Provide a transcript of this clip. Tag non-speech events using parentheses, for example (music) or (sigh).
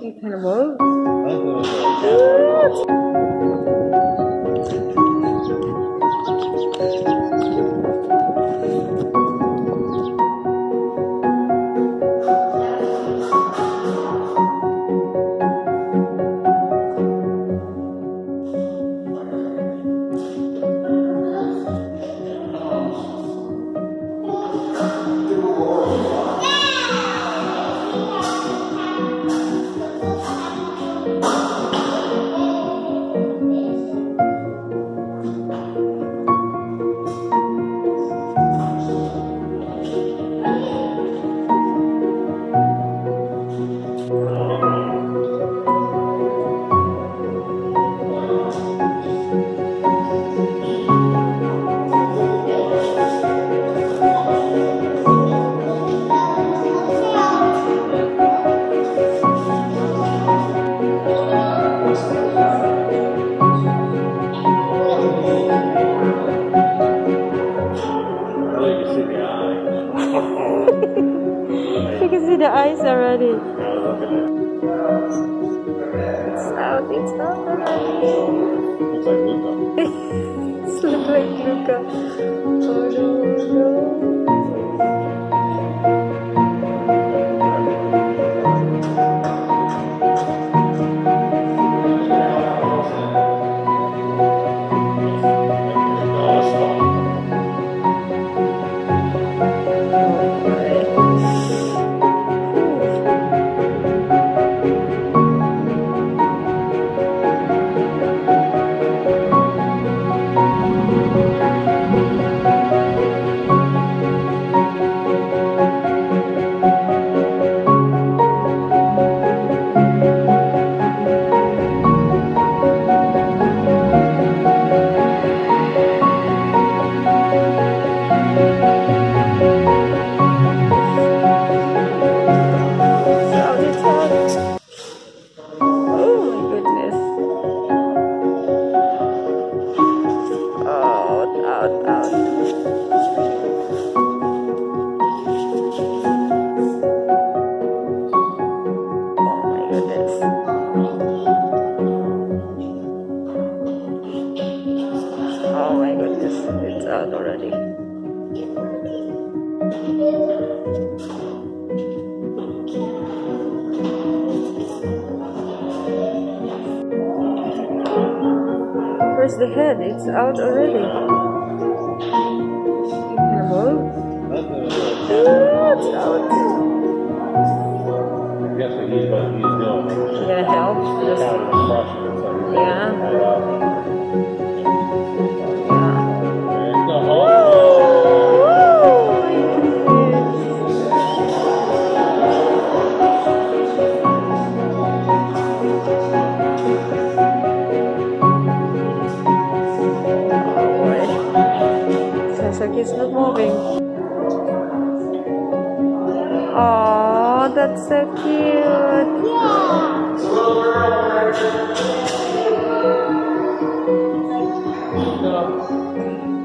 You kind of won't. The eyes already. It's out, (laughs) it's out already. Looks like Luca. It's like Luca. Oh no, already. Where's the head? It's out already. Can move. Ah, Oh, that's so cute. That's